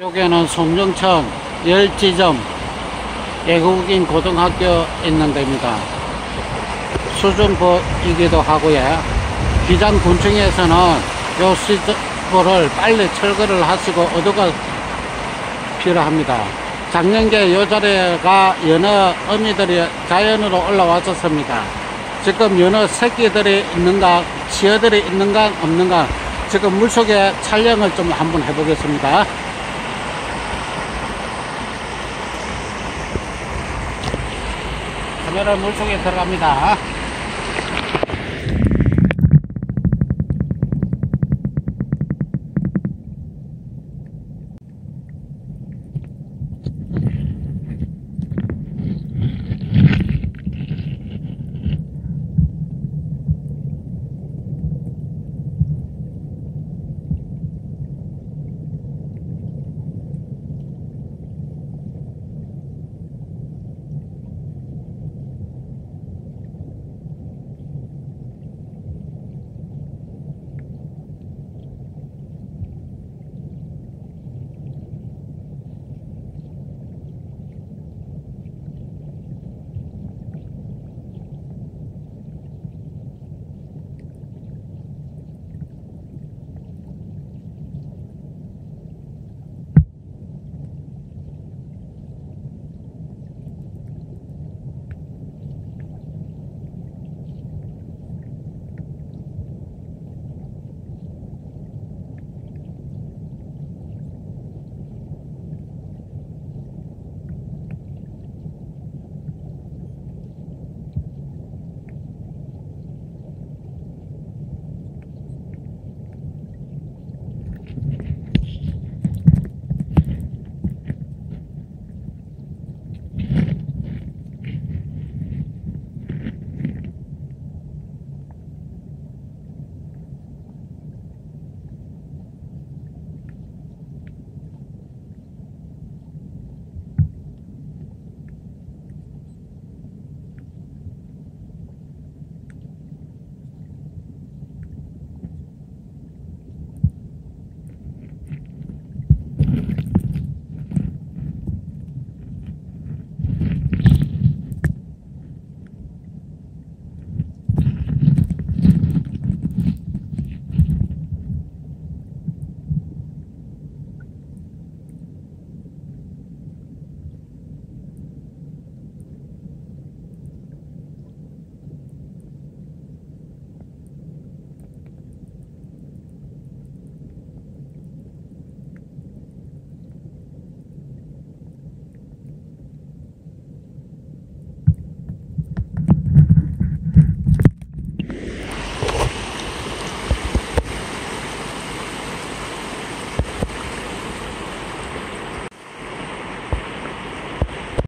여기는 송정천 열지점 외국인 고등학교 있는 데입니다. 수준부이기도 하고요. 기장 군청에서는 요 시설을 빨리 철거를 하시고 어도가 필요합니다. 작년에 요 자리가 연어 어미들이 자연으로 올라왔었습니다. 지금 연어 새끼들이 있는가, 치어들이 있는가, 없는가, 지금 물속에 촬영을 좀 한번 해보겠습니다. 카메라 물속에 들어갑니다.